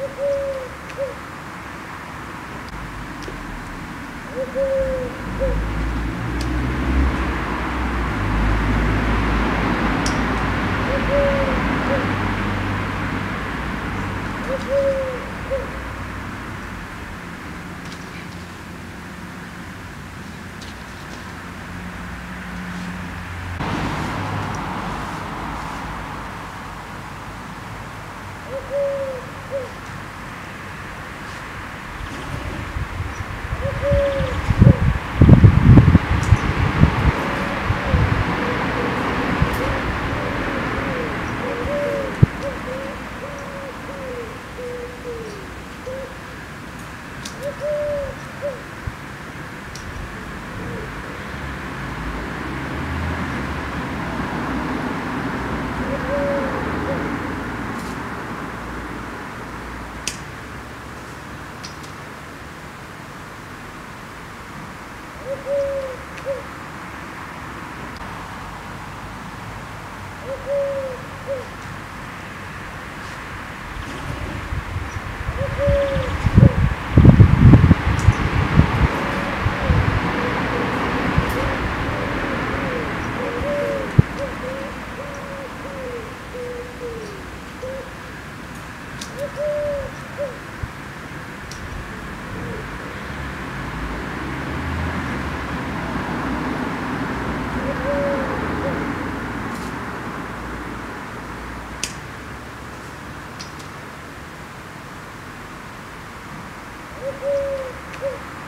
Woohoo! Woohoo! すごい。